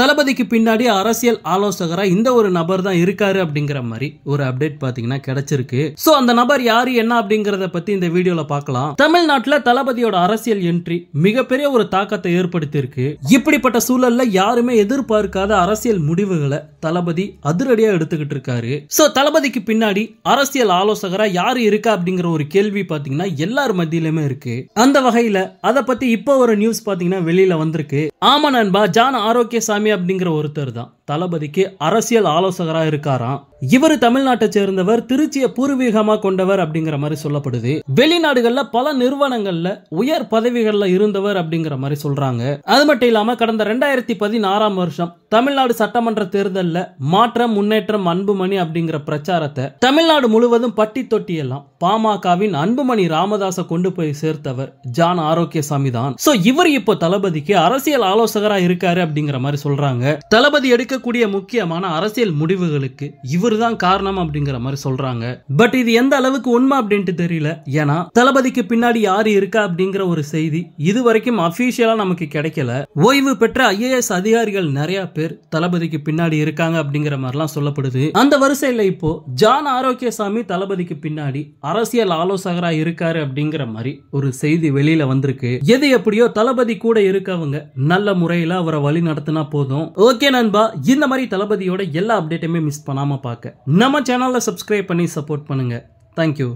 தளபதிக்கு பின்னாடி அரசியல் ஆலோசகரா இந்த ஒரு நபர் தான் இருக்காரு அப்படிங்கிற மாதிரி ஒரு அப்டேட் பாத்தீங்கன்னா கிடைச்சிருக்கு. ஸோ அந்த நபர் யாரு என்ன அப்படிங்கறத பத்தி இந்த வீடியோல பார்க்கலாம் தமிழ்நாட்டுல தளபதியோட அரசியல் என்ட்ரி மிகப்பெரிய ஒரு தாக்கத்தை ஏற்படுத்தி இருக்கு இப்படிப்பட்ட சூழல்ல யாருமே எதிர்பார்க்காத அரசியல் முடிவுகளை தளபதி அதிரடியா எடுத்துக்கிட்டு இருக்காரு. சோ தளபதிக்கு பின்னாடி அரசியல் ஆலோசகரா யாரு இருக்கா அப்படிங்கிற ஒரு கேள்வி பாத்தீங்கன்னா எல்லார் மத்தியிலுமே இருக்கு. அந்த வகையில அத பத்தி இப்போ ஒரு நியூஸ் பாத்தீங்கன்னா வெளியில வந்திருக்கு. ஆமா நண்பா ஜான் ஆரோக்கியசாமி அப்படிங்கிற ஒருத்தர் தான். தளபதிக்கு அரசியல் ஆலோசகரா இருக்காராம். இவர் தமிழ்நாட்டை சேர்ந்தவர் திருச்சியை பூர்வீகமா கொண்டவர் அப்படிங்கிற மாதிரி சொல்லப்படுது. வெளிநாடுகள்ல பல நிறுவனங்கள்ல உயர் பதவிகள்ல இருந்தவர் அப்படிங்கிற மாதிரி சொல்றாங்க. அது மட்டும் இல்லாம கடந்த ரெண்டாயிரத்தி பதினாறாம் வருஷம் தமிழ்நாடு சட்டமன்ற தேர்தலில் மாற்றம் முன்னேற்றம் அன்புமணி அப்படிங்கிற பிரச்சாரத்தை தமிழ்நாடு முழுவதும் பட்டி தொட்டி எல்லாம் பாமகவின் அன்புமணி ராமதாச கொண்டு போய் சேர்த்தவர் ஜான் ஆரோக்கியசாமி தான் சோ இவர் இப்போ தளபதிக்கு அரசியல் ஆலோசகரா இருக்காரு அப்படிங்கிற மாதிரி சொல்றாங்க. தளபதி எடுக்க எடுக்கக்கூடிய முக்கியமான அரசியல் முடிவுகளுக்கு இவர் தான் காரணம் அப்படிங்கிற மாதிரி சொல்றாங்க. பட் இது எந்த அளவுக்கு உண்மை அப்படின்ட்டு தெரியல. ஏன்னா தளபதிக்கு பின்னாடி யாரு இருக்கா அப்படிங்கிற ஒரு செய்தி இது வரைக்கும் அபிஷியலா நமக்கு கிடைக்கல. ஓய்வு பெற்ற ஐஏஎஸ் அதிகாரிகள் நிறைய பேர் தளபதிக்கு பின்னாடி இருக்காங்க அப்படிங்கிற மாதிரிலாம் சொல்லப்படுது. அந்த வரிசையில இப்போ ஜான் ஆரோக்கியசாமி தளபதிக்கு பின்னாடி அரசியல் ஆலோசகரா இருக்காரு அப்படிங்கிற மாதிரி ஒரு செய்தி வெளியில வந்திருக்கு. எது எப்படியோ தளபதி கூட இருக்கவங்க நல்ல முறையில அவரை வழி நடத்தினா போதும். ஓகே நண்பா இந்த மாதிரி தளபதியோட எல்லா அப்டேட்டுமே மிஸ் பண்ணாமல் பார்க்க நம்ம சேனலில் சப்ஸ்கிரைப் பண்ணி சப்போர்ட் பண்ணுங்கள் தேங்க்யூ